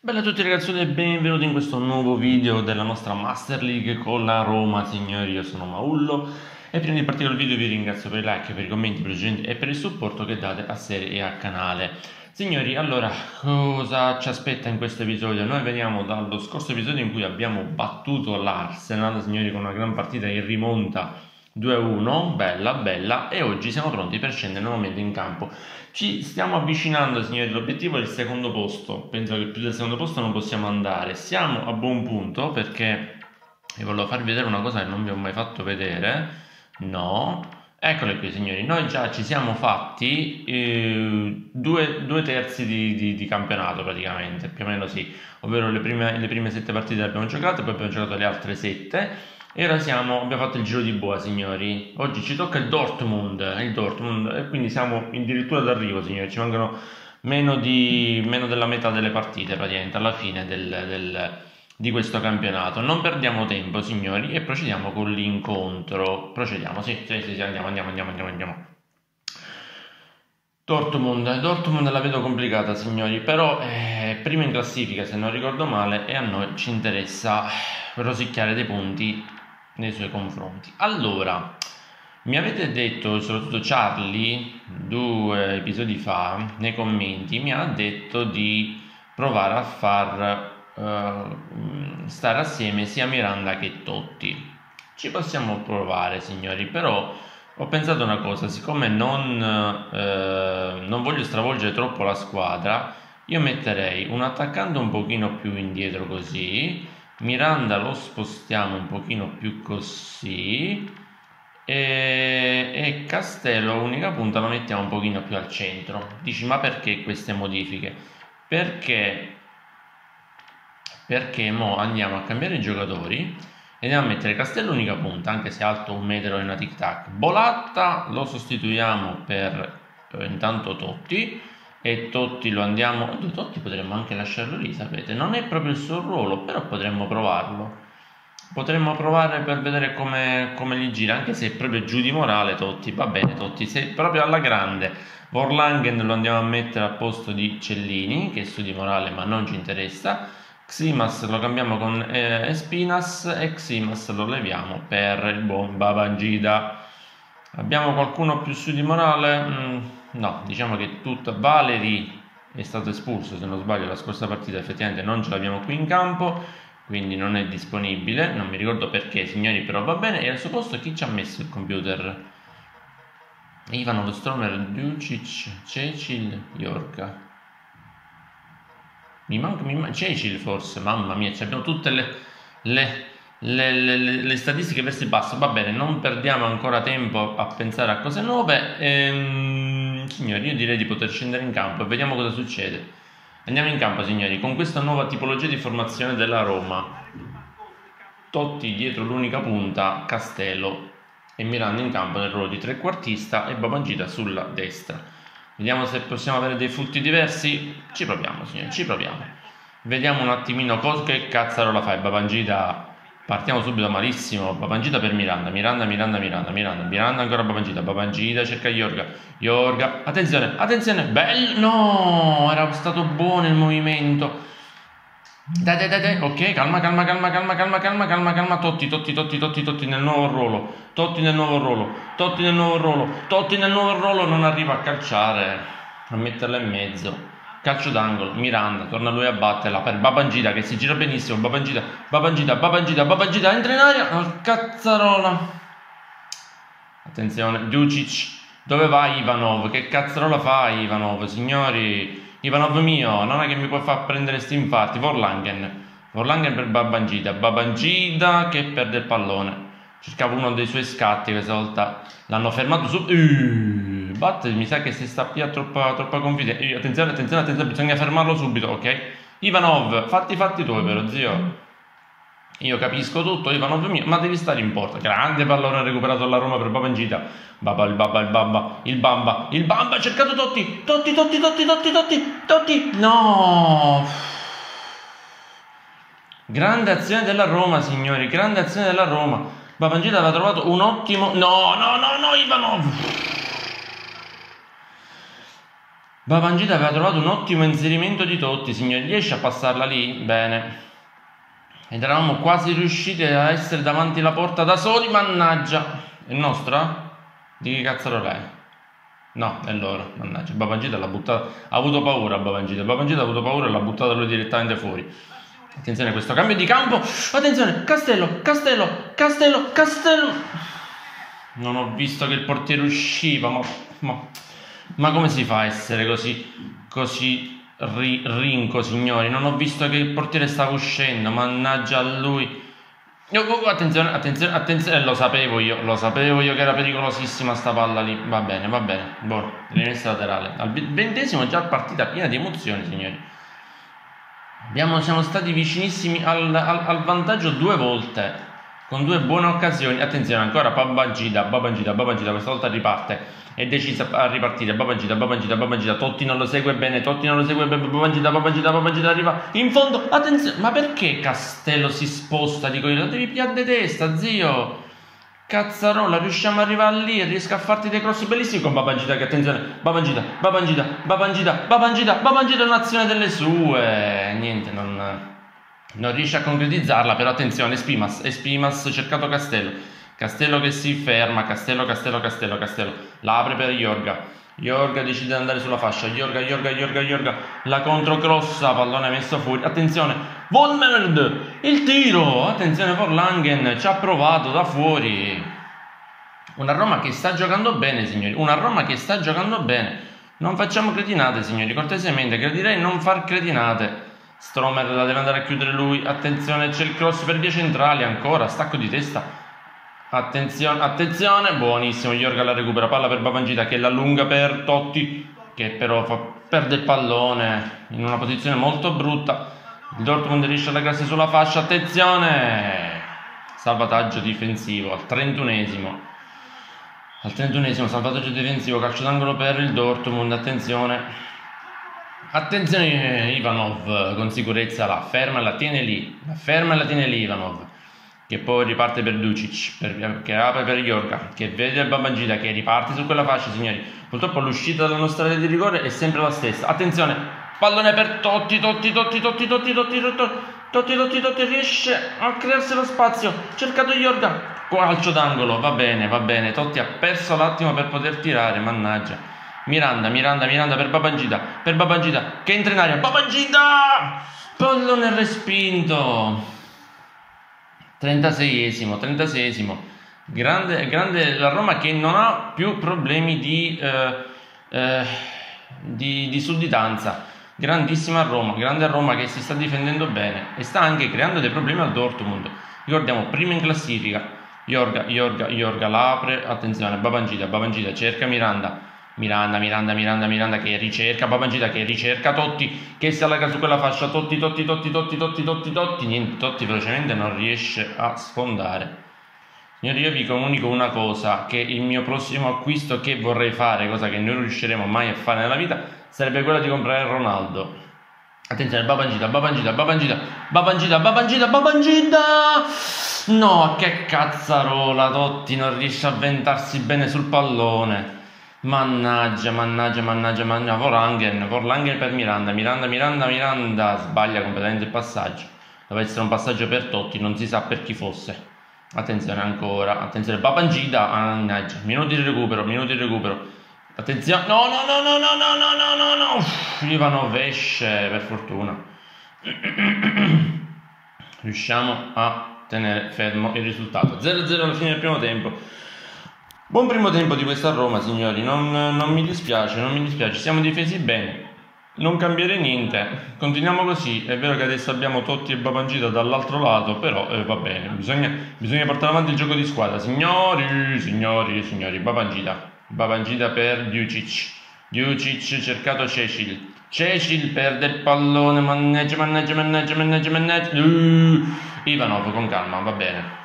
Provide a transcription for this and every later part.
Bella a tutti ragazzi e benvenuti in questo nuovo video della nostra Master League con la Roma, signori, io sono Maullo e prima di partire il video vi ringrazio per i like, per i commenti precedenti e per il supporto che date a serie e al canale. Signori, allora, cosa ci aspetta in questo episodio? Noi veniamo dallo scorso episodio in cui abbiamo battuto l'Arsenal, signori, con una gran partita in rimonta 2-1, bella, bella, e oggi siamo pronti per scendere nuovamente in campo. Ci stiamo avvicinando, signori, l'obiettivo è il secondo posto, penso che più del secondo posto non possiamo andare. Siamo a buon punto perché vi volevo farvi vedere una cosa che non vi ho mai fatto vedere, no, eccole qui signori, noi già ci siamo fatti eh, due, due, terzi di, di, di, campionato praticamente, più o meno sì, ovvero le prime, le prime sette partite le abbiamo giocate, poi abbiamo giocato le altre sette e ora siamo, abbiamo fatto il giro di boa, signori. Oggi ci tocca il Dortmund, il Dortmund, e quindi siamo addirittura d'arrivo, signori. Ci mancano meno, di, meno della metà delle partite, praticamente, alla fine del, del, di questo campionato. Non perdiamo tempo, signori, e procediamo con l'incontro. Procediamo, sì, sì, sì, andiamo, andiamo, andiamo, andiamo. andiamo. Dortmund, Dortmund la vedo complicata signori, però eh, prima in classifica se non ricordo male e a noi ci interessa rosicchiare dei punti nei suoi confronti. Allora, mi avete detto, soprattutto Charlie, due episodi fa, nei commenti, mi ha detto di provare a far uh, stare assieme sia Miranda che Totti. Ci possiamo provare, signori, però ho pensato una cosa, siccome non, uh, non voglio stravolgere troppo la squadra, io metterei un attaccante un pochino più indietro così, Miranda lo spostiamo un pochino più così e, e Castello unica punta lo mettiamo un pochino più al centro. Dici ma perché queste modifiche? Perché perché mo andiamo a cambiare i giocatori e andiamo a mettere Castello unica punta anche se alto un metro e una tic tac Bolatta lo sostituiamo per eh, intanto Totti e Totti lo andiamo Totti potremmo anche lasciarlo lì sapete? Non è proprio il suo ruolo però potremmo provarlo. Potremmo provare per vedere come, come gli gira anche se è proprio giù di morale Totti va bene Totti se proprio alla grande. Vorlangen lo andiamo a mettere al posto di Cellini che è su di morale ma non ci interessa. Ximas lo cambiamo con eh, Espinas e Ximas lo leviamo per il buon Babangida. Abbiamo qualcuno più su di morale? Mm No, diciamo che tutta Valeri è stato espulso, se non sbaglio, la scorsa partita effettivamente non ce l'abbiamo qui in campo, quindi non è disponibile, non mi ricordo perché, signori, però va bene. E al suo posto chi ci ha messo il computer? Ivan Stromer, Ducic, Cecil, Yorka. Mi manca, mi manca, Cecil forse, mamma mia, abbiamo tutte le le, le, le, statistiche verso il basso. Va bene, non perdiamo ancora tempo a pensare a cose nuove. Ehm, signori, io direi di poter scendere in campo e vediamo cosa succede. Andiamo in campo, signori, con questa nuova tipologia di formazione della Roma. Totti dietro l'unica punta, Castello e Miranda in campo nel ruolo di trequartista e Babangida sulla destra. Vediamo se possiamo avere dei frutti diversi. Ci proviamo, signori, ci proviamo. Vediamo un attimino cosa che cazzarola fa Babangida Partiamo subito malissimo. Babangida per Miranda. Miranda, Miranda, Miranda, Miranda. Miranda ancora Babangida. Babangida cerca Yorga. Yorga. Attenzione, attenzione. Bello. No, era stato buono il movimento. Dai, dai, dai, dai. Ok, calma, calma, calma, calma, calma, calma, calma, calma. Totti, Totti, Totti, Totti, Totti nel nuovo ruolo. Totti nel nuovo ruolo. Totti nel nuovo ruolo. Totti nel nuovo ruolo. Non arriva a calciare. A metterla in mezzo calcio d'angolo, Miranda, torna lui a batterla per Babangida che si gira benissimo, Babangida, Babangida, Babangida, Babangida, entra in aria, oh, cazzarola. Attenzione, Ducic, dove va Ivanov? Che cazzarola fa Ivanov, signori? Ivanov mio, non è che mi può far prendere sti infarti, Vorlangen. Vorlangen per Babangida, Babangida che perde il pallone. Cercavo uno dei suoi scatti, questa volta l'hanno fermato su... Uh Bat mi sa che si sta più a troppa, troppa confidenza. Attenzione, attenzione, attenzione, bisogna fermarlo subito, ok? Ivanov, fatti fatti tuoi però, zio. Io capisco tutto, Ivanov mio, ma devi stare in porta. Grande pallone recuperato alla Roma per Baba in gita. Baba, il Baba, il Bamba, il Bamba, il Bamba, ha cercato Totti. Totti, Totti, Totti, Totti, Totti, Totti. No! Grande azione della Roma, signori, grande azione della Roma. Babangida aveva trovato un ottimo... No, no, no, no, Ivanov! Babangida aveva trovato un ottimo inserimento di Totti, signori, riesce a passarla lì? Bene. Ed eravamo quasi riusciti a essere davanti alla porta da soli, mannaggia. È nostra? Di che cazzarola è? No, è loro, mannaggia. Babangida l'ha buttata, ha avuto paura Babangida. Babangida ha avuto paura e l'ha buttata lui direttamente fuori. Attenzione a questo cambio di campo. Attenzione, Castello, Castello, Castello, Castello. Non ho visto che il portiere usciva, ma, ma, ma come si fa a essere così, così ri, rinco, signori? Non ho visto che il portiere stava uscendo, mannaggia a lui. Oh, oh, attenzione, attenzione, attenzione, lo sapevo io, lo sapevo io che era pericolosissima sta palla lì. Va bene, va bene. Buono, rimessa laterale. Al ventesimo già partita piena di emozioni, signori. Abbiamo, siamo stati vicinissimi al, al, al vantaggio due volte con due buone occasioni. Attenzione ancora Babangida, Babangida, Babangida, questa volta riparte. È decisa a ripartire. Babangida, Babangida, Babangida. Totti non lo segue bene, Totti non lo segue bene. Babangida, Babangida, Babangida arriva in fondo. Attenzione, ma perché Castello si sposta? Dico io, devi piante testa, zio. Cazzarola, riusciamo ad arrivare lì e riesco a farti dei cross bellissimi con Babangida che attenzione, Babangida, Babangida, Babangida, Babangida, Babangida è un'azione delle sue. Niente, non non riesce a concretizzarla, però attenzione, Espimas, Espimas cercato Castello, Castello che si ferma, Castello, Castello, Castello, Castello, la apre per Iorga, Iorga decide di andare sulla fascia, Iorga, Iorga, Iorga, Iorga, la controcrossa, pallone messo fuori, attenzione, Volmerd, il tiro, attenzione Forlangen, ci ha provato da fuori, una Roma che sta giocando bene signori, una Roma che sta giocando bene, non facciamo cretinate signori, cortesemente, gradirei non far cretinate, Stromer la deve andare a chiudere lui. Attenzione, c'è il cross per via centrali ancora. Stacco di testa. Attenzione, attenzione. Buonissimo. Iorga la recupera. Palla per Babangita che la allunga per Totti. Che però fa, perde il pallone in una posizione molto brutta. Il Dortmund riesce alla classe sulla fascia. Attenzione. Salvataggio difensivo al 31esimo. Al 31esimo salvataggio difensivo. Calcio d'angolo per il Dortmund. Attenzione. Attenzione Ivanov, con sicurezza la ferma e la tiene lì, la ferma e la tiene lì Ivanov, che poi riparte per Ducic, per, che apre per Yorga, che vede il Babangida, che riparte su quella fascia signori. Purtroppo l'uscita dalla nostra rete di rigore è sempre la stessa. Attenzione, pallone per Totti, Totti, Totti, Totti, Totti, Totti, Totti, Totti, Totti, Totti, riesce a crearsi lo spazio, cercato Yorga, calcio d'angolo, va bene, va bene, Totti ha perso l'attimo per poter tirare, mannaggia. Miranda, Miranda, Miranda per Babangida, per Babangida, che entra in aria, Babangida! Pallone respinto. 36esimo, 36esimo. Grande, grande la Roma che non ha più problemi di, eh, eh, di, di sudditanza. Grandissima Roma, grande Roma che si sta difendendo bene e sta anche creando dei problemi al Dortmund. Ricordiamo, prima in classifica, Iorga, Iorga, Iorga l'apre, attenzione, Babangida, Babangida cerca Miranda, Miranda, Miranda, Miranda, Miranda che ricerca Babangida che ricerca Totti che si allarga su quella fascia Totti, Totti, Totti, Totti, Totti, Totti, Totti niente, Totti velocemente non riesce a sfondare. Signori io vi comunico una cosa che il mio prossimo acquisto che vorrei fare cosa che non riusciremo mai a fare nella vita sarebbe quello di comprare Ronaldo. Attenzione Babangida, Babangida, Babangida Babangida, Babangida, Babangida! No che cazzarola Totti non riesce a ventarsi bene sul pallone Mannaggia, mannaggia, mannaggia, mannaggia, Vorlangen, Vorlangen per Miranda, Miranda, Miranda, Miranda, sbaglia completamente il passaggio. Deve essere un passaggio per Totti, non si sa per chi fosse. Attenzione ancora, attenzione, Babangida, mannaggia, minuti di recupero, minuti di recupero. Attenzione, no, no, no, no, no, no, no, no, no, no, Uff, Ivanov per fortuna. Riusciamo a tenere fermo il risultato. 0-0 alla fine del primo tempo. Buon primo tempo di questa Roma, signori, non, non, mi dispiace, non mi dispiace, siamo difesi bene, non cambierei niente, continuiamo così, è vero che adesso abbiamo Totti e Babangita dall'altro lato, però eh, va bene, bisogna, bisogna, portare avanti il gioco di squadra, signori, signori, signori, Babangita, Babangita per Djucic, Djucic cercato Cecil, Cecil perde il pallone, mannaggia, mannaggia, mannaggia, mannaggia, mannaggia, uh, Ivanov con calma, va bene.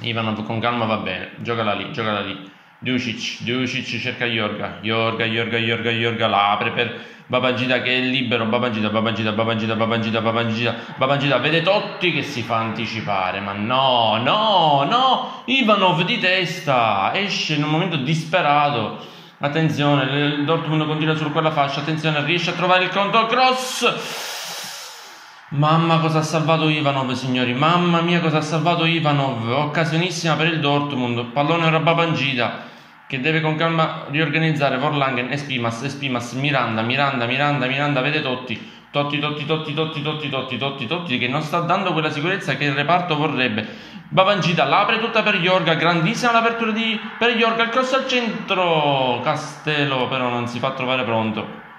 Ivanov con calma va bene, giocala lì, giocala lì. Ducic, Ducic cerca Yorga, Yorga, Yorga, Yorga, Yorga, la per Babangida che è libero, Babangida, Babangida, Babangida, Babangida, Babangida, Babangida, vede Totti che si fa anticipare, ma no, no, no, Ivanov di testa, esce in un momento disperato, Attenzione, il Dortmund continua su quella fascia. Attenzione, riesce a trovare il conto cross. Mamma cosa ha salvato Ivanov, signori. Mamma mia cosa ha salvato Ivanov. Occasionissima per il Dortmund. Pallone ora Babangida che deve con calma riorganizzare Vorlangen, Espimas, Espimas, Miranda, Miranda, Miranda, Miranda, vede Totti. Totti, Totti, Totti, Totti, Totti, Totti, Totti, Totti, che non sta dando quella sicurezza che il reparto vorrebbe. Babangida l'apre tutta per Yorga, grandissima l'apertura di, per Yorga, il cross al centro. Castello però non si fa trovare pronto.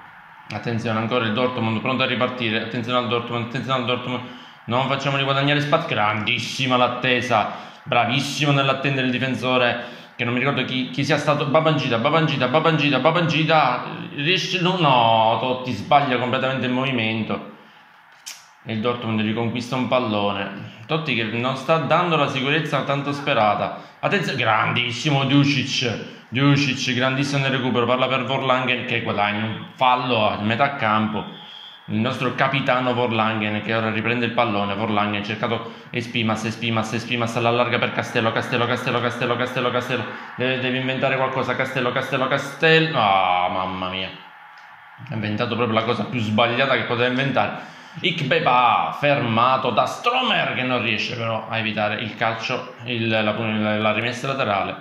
Attenzione ancora il Dortmund pronto a ripartire. Attenzione al Dortmund, attenzione al Dortmund. Non facciamo guadagnare Spat. Grandissima l'attesa. Bravissimo nell'attendere il difensore. Che non mi ricordo chi, chi sia stato. Babangida, Babangida, Babangida, Babangida. No, Totti sbaglia completamente il movimento. E il Dortmund riconquista un pallone. Totti che non sta dando la sicurezza tanto sperata. Attenzione, grandissimo Ducic. Djusic, grandissimo nel recupero, parla per Vorlangen che guadagna un fallo a metà campo. Il nostro capitano Vorlangen che ora riprende il pallone. Vorlangen cercato Espimas, Espimas, Espimas allarga per Castello, Castello, Castello, Castello, Castello, Castello. Deve, deve inventare qualcosa. Castello, Castello, Castello. Ah, oh, mamma mia. Ha inventato proprio la cosa più sbagliata che poteva inventare. Ikbeba fermato da Stromer che non riesce però a evitare il calcio, il, la, la rimessa laterale.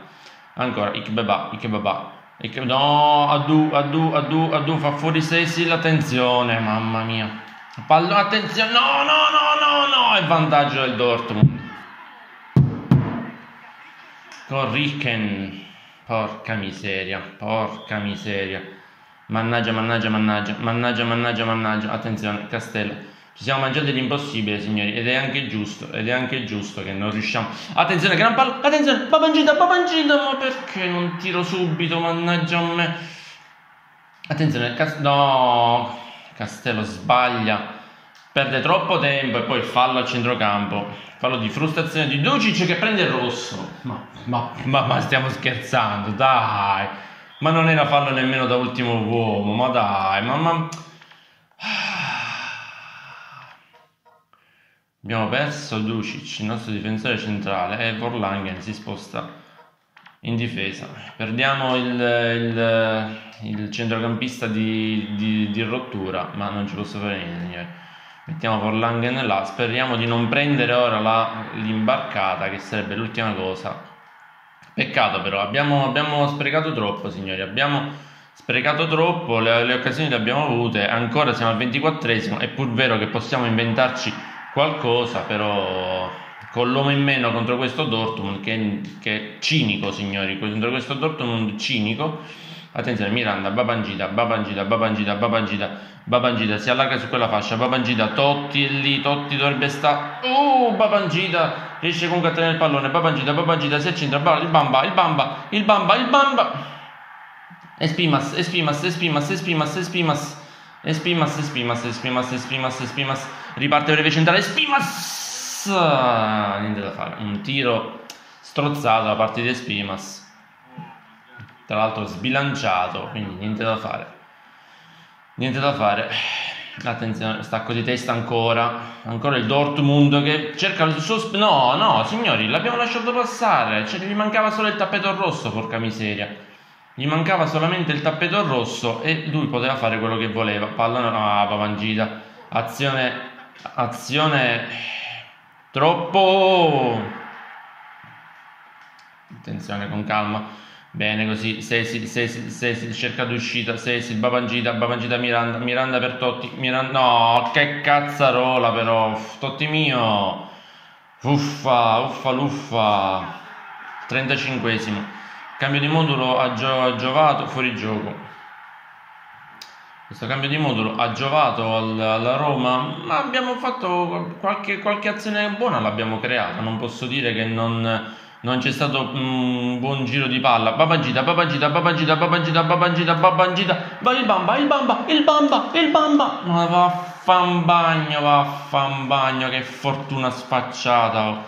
Ancora, Ikbeba, Ikbeba. Ik... No, Adu, Adu, Adu, Adu, fa fuori Sesi l'attenzione, mamma mia. Pallo, attenzione, no, no, no, no, no, è vantaggio del Dortmund. Con Ricken, porca miseria, porca miseria. Mannaggia, mannaggia, mannaggia, mannaggia, mannaggia, mannaggia. Attenzione, Castello. Ci siamo mangiati l'impossibile, signori, ed è anche giusto, ed è anche giusto che non riusciamo. Attenzione, gran palla, attenzione, Babangita, Babangita, ma perché non tiro subito, mannaggia a me. Attenzione, Cas- no, Castello sbaglia, perde troppo tempo e poi fallo al centrocampo. Fallo di frustrazione di Ducic che prende il rosso. Ma, ma, ma, ma stiamo scherzando, dai. Ma non era fallo nemmeno da ultimo uomo, ma dai, ma... ma... Abbiamo perso Ducic, il nostro difensore centrale, e Vorlangen si sposta in difesa. Perdiamo il, il, il centrocampista di, di, di, rottura, ma non ci posso fare niente. Mettiamo Vorlangen là, speriamo di non prendere ora la, l'imbarcata, che sarebbe l'ultima cosa. Peccato però, abbiamo, abbiamo sprecato troppo, signori, abbiamo sprecato troppo, le, le occasioni le abbiamo avute, ancora siamo al 24esimo, è pur vero che possiamo inventarci qualcosa, però con l'uomo in meno contro questo Dortmund che, che è cinico, signori, contro questo Dortmund cinico. Attenzione, Miranda, Babangida, Babangida, Babangida, Babangida, Babangida, si allarga su quella fascia, Babangida, Totti è lì, Totti dovrebbe stare, uh, Babangida, riesce comunque a tenere il pallone, Babangida, Babangida, si accentra, il Bamba, il Bamba, il Bamba, il Bamba, Espimas, Espimas, Espimas, Espimas, Espimas, Espimas, Espimas, Espimas, Espimas, Espimas, riparte breve centrale, Espimas, niente da fare, un tiro strozzato da parte di Espimas, tra l'altro sbilanciato, quindi niente da fare, niente da fare. Attenzione, stacco di testa ancora. Ancora il Dortmund che cerca il suo. Sp- no, no, signori, l'abbiamo lasciato passare. Cioè, gli mancava solo il tappeto rosso, porca miseria. Gli mancava solamente il tappeto rosso e lui poteva fare quello che voleva. Palla ah, Pavangita. Azione azione troppo attenzione con calma. Bene così, Sesi, Sesi, Sesi cerca d'uscita, Sesi, Babangita, Babangita Miranda, Miranda per Totti, Miranda, no, che cazzarola però, Totti mio, uffa, uffa, luffa, 35esimo. Cambio di modulo ha, gio- giovato fuori gioco. Questo cambio di modulo ha giovato al- alla Roma, ma abbiamo fatto qualche, qualche azione buona, l'abbiamo creata. Non posso dire che non, non c'è stato un buon giro di palla. Babagita, Babagita, Babagita, Babagita, Babagita, Babagita, il bamba, il bamba, il bamba, il bamba. Ma vaffanbagno, vaffanbagno, che fortuna sfacciata.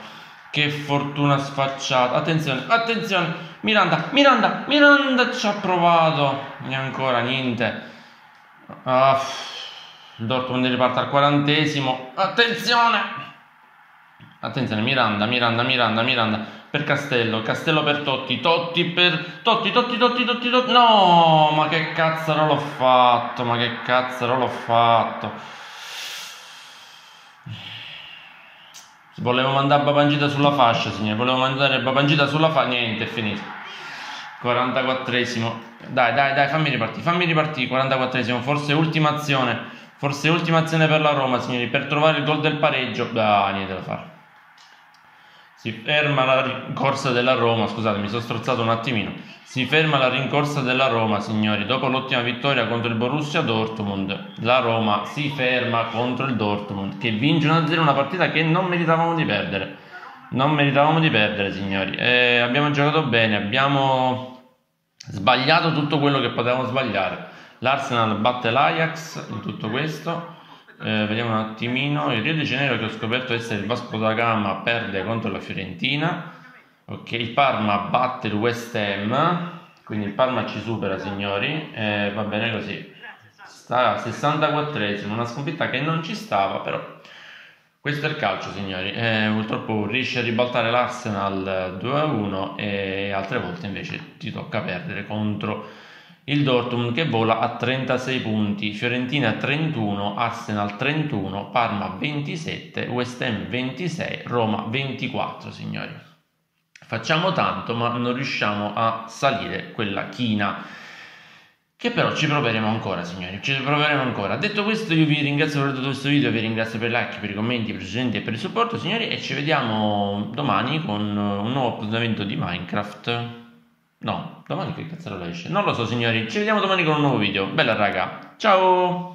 Che fortuna sfacciata. Attenzione, attenzione. Miranda, Miranda, Miranda ci ha provato. E ancora niente. Ah, il Dortmund riparte al quarantesimo. Attenzione. Attenzione, Miranda, Miranda, Miranda, Miranda per Castello, Castello per Totti, Totti per Totti, Totti, Totti, Totti, Totti. No, ma che cazzo l'ho fatto, ma che cazzo l'ho fatto. Volevo mandare Babangita sulla fascia, signore. Volevo mandare Babangita sulla fascia. Niente, è finito. 44esimo. Dai, dai, dai, fammi ripartire. Fammi ripartire. 44esimo. Forse ultima azione. Forse ultima azione per la Roma, signori. Per trovare il gol del pareggio. Ah, niente da fare. Si ferma la rincorsa della Roma. Scusate, mi sono strozzato un attimino. Si ferma la rincorsa della Roma, signori. Dopo l'ottima vittoria contro il Borussia Dortmund, la Roma si ferma contro il Dortmund, che vince 1-0 una partita che non meritavamo di perdere. Non meritavamo di perdere, signori. E abbiamo giocato bene, abbiamo sbagliato tutto quello che potevamo sbagliare. L'Arsenal batte l'Ajax in tutto questo. Eh, vediamo un attimino. Il Rio de Janeiro che ho scoperto essere il Vasco da Gama perde contro la Fiorentina. Ok, il Parma batte il West Ham, quindi il Parma ci supera signori, e va bene così. Sta a 64esimo, una sconfitta che non ci stava, però questo è il calcio signori. E purtroppo riesce a ribaltare l'Arsenal 2-1 e altre volte invece ti tocca perdere contro il Dortmund che vola a 36 punti, Fiorentina 31, Arsenal 31, Parma 27, West Ham 26, Roma 24 signori. Facciamo tanto ma non riusciamo a salire quella china. Che però ci proveremo ancora, signori. Ci proveremo ancora. Detto questo, io vi ringrazio per tutto questo video, vi ringrazio per i like, per i commenti, per i suggerimenti e per il supporto, signori. E ci vediamo domani con un nuovo appuntamento di Minecraft. No, domani che cazzo esce? Non lo so, signori. Ci vediamo domani con un nuovo video. Bella raga. Ciao!